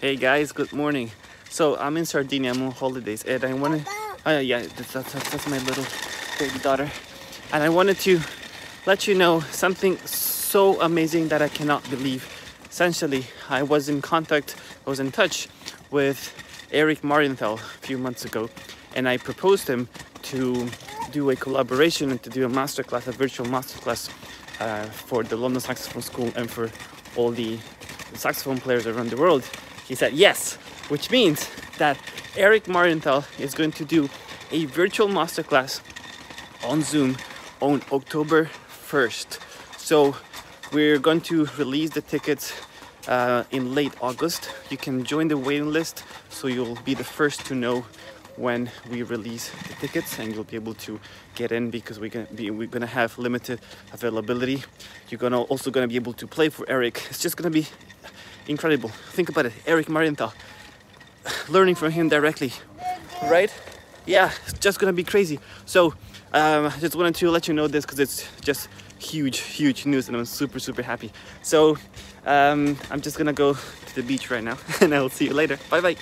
Hey guys, good morning. So I'm in Sardinia, I'm on holidays, and I wanna. Oh yeah, that's, that's, that's my little baby daughter, and I wanted to let you know something so amazing that I cannot believe. Essentially, I was in contact, I was in touch with Eric Marienthal a few months ago, and I proposed him to do a collaboration and to do a masterclass, a virtual masterclass uh, for the London Saxophone School and for all the saxophone players around the world. He said yes, which means that Eric Marienthal is going to do a virtual masterclass on Zoom on October 1st. So we're going to release the tickets uh, in late August. You can join the waiting list so you'll be the first to know when we release the tickets and you'll be able to get in because we're gonna be we're gonna have limited availability. You're gonna also gonna be able to play for Eric. It's just gonna be incredible. Think about it, Eric Marienthal. Learning from him directly, right? Yeah, it's just gonna be crazy. So um, I just wanted to let you know this because it's just huge, huge news and I'm super, super happy. So um, I'm just gonna go to the beach right now and I'll see you later. Bye bye.